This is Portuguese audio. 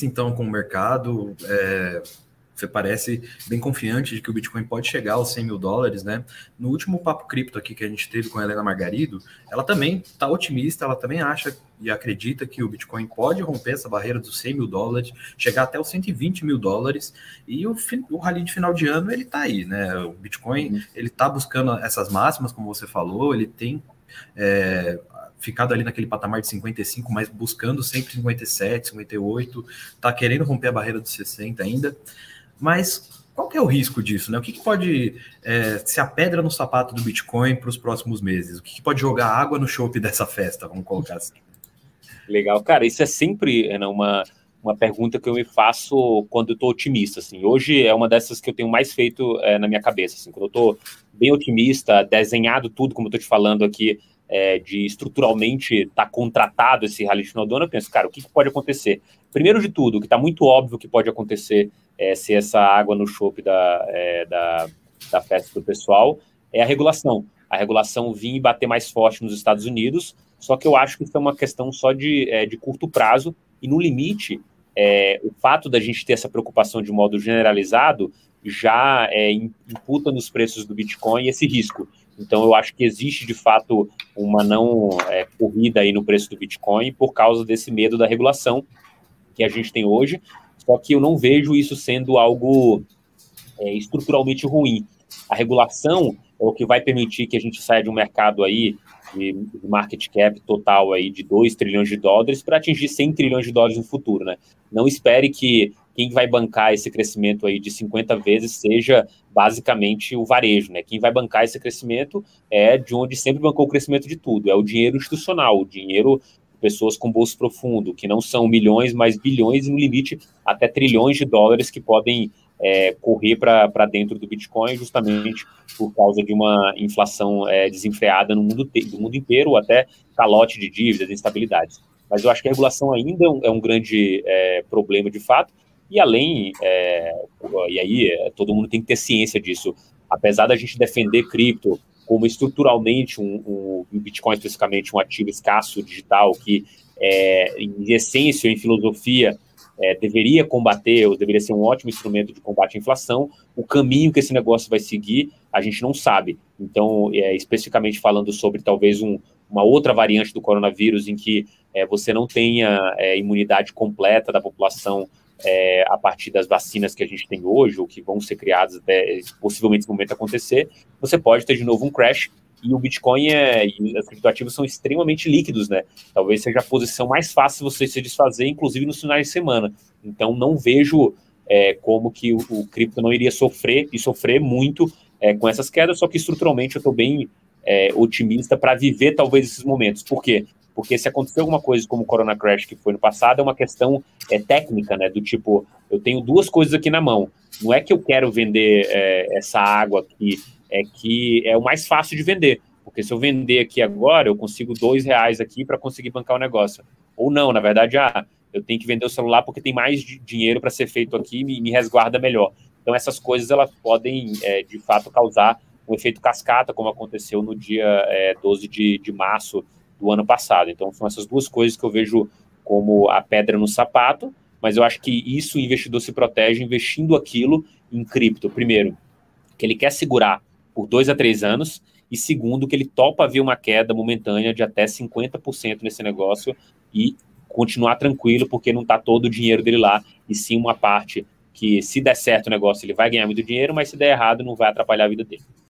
otimista então com o mercado. É, você parece bem confiante de que o Bitcoin pode chegar aos 100 mil dólares, né? No último papo cripto aqui que a gente teve com a Helena Margarido, ela também está otimista, ela também acha e acredita que o Bitcoin pode romper essa barreira dos 100 mil dólares, chegar até os 120 mil dólares, e o, o rally de final de ano ele está aí, né? O Bitcoin uhum. ele está buscando essas máximas, como você falou, ele tem é, ficado ali naquele patamar de 55, mas buscando sempre 57, 58, está querendo romper a barreira dos 60 ainda. Mas qual que é o risco disso, né? O que, que pode é, ser a pedra no sapato do Bitcoin para os próximos meses? O que, que, pode jogar água no chope dessa festa, vamos colocar assim? Legal, cara, isso é sempre né, uma, uma pergunta que eu me faço quando eu estou otimista, assim. Hoje é uma dessas que eu tenho mais feito é, na minha cabeça, assim. Quando eu estou bem otimista, desenhado tudo, como eu estou te falando aqui, é, de estruturalmente estar tá contratado esse rally final do ano, eu penso, cara, o que, que pode acontecer? Primeiro de tudo, o que está muito óbvio que pode acontecer é, ser essa água no chope da, é, da, da festa do pessoal é a regulação. A regulação vir e bater mais forte nos Estados Unidos, só que eu acho que isso é uma questão só de, é, de curto prazo, e no limite, é, o fato da gente ter essa preocupação de modo generalizado já é, imputa nos preços do Bitcoin esse risco. Então, eu acho que existe, de fato, uma não é, corrida aí no preço do Bitcoin por causa desse medo da regulação que a gente tem hoje. Só que eu não vejo isso sendo algo é, estruturalmente ruim. A regulação é o que vai permitir que a gente saia de um mercado aí de, market cap total aí de 2 trilhões de dólares para atingir 100 trilhões de dólares no futuro, né? Não espere que quem vai bancar esse crescimento aí de 50 vezes seja basicamente o varejo, né? Quem vai bancar esse crescimento é de onde sempre bancou o crescimento de tudo, é o dinheiro institucional, o dinheiro pessoas com bolso profundo, que não são milhões, mas bilhões e no limite até trilhões de dólares que podem é, correr para dentro do Bitcoin, justamente por causa de uma inflação é, desenfreada no mundo, do mundo inteiro, até calote de dívidas, instabilidades. Mas eu acho que a regulação ainda é um, é um grande é, problema de fato, e além, é, e aí é, todo mundo tem que ter ciência disso, apesar da gente defender cripto como estruturalmente um, um, um Bitcoin especificamente um ativo escasso digital que é, em essência, em filosofia, é, deveria combater, ou deveria ser um ótimo instrumento de combate à inflação, o caminho que esse negócio vai seguir, a gente não sabe. Então, é, especificamente falando sobre talvez um, uma outra variante do coronavírus, em que é, você não tenha é, imunidade completa da população é, a partir das vacinas que a gente tem hoje, ou que vão ser criadas até possivelmente esse momento acontecer, você pode ter de novo um crash. E o Bitcoin é, e os criptoativos são extremamente líquidos, né? Talvez seja a posição mais fácil você se desfazer, inclusive nos finais de semana. Então, não vejo é, como que o, o, cripto não iria sofrer e sofrer muito é, com essas quedas, só que estruturalmente eu estou bem é, otimista para viver talvez esses momentos. Por quê? Porque se acontecer alguma coisa como o Corona Crash que foi no passado, é uma questão é, técnica, né? Do tipo, eu tenho duas coisas aqui na mão. Não é que eu quero vender é, essa água aqui, é que é o mais fácil de vender. Porque se eu vender aqui agora, eu consigo dois reais aqui para conseguir bancar o negócio. Ou não, na verdade, ah, eu tenho que vender o celular porque tem mais dinheiro para ser feito aqui e me, me, resguarda melhor. Então, essas coisas elas podem, é, de fato, causar um efeito cascata, como aconteceu no dia é, 12 de, de março do ano passado. Então, são essas duas coisas que eu vejo como a pedra no sapato, mas eu acho que isso o investidor se protege investindo aquilo em cripto. Primeiro, que ele quer segurar por dois a três anos, e segundo, que ele topa ver uma queda momentânea de até 50% nesse negócio e continuar tranquilo, porque não está todo o dinheiro dele lá, e sim uma parte que, se der certo o negócio, ele vai ganhar muito dinheiro, mas se der errado, não vai atrapalhar a vida dele.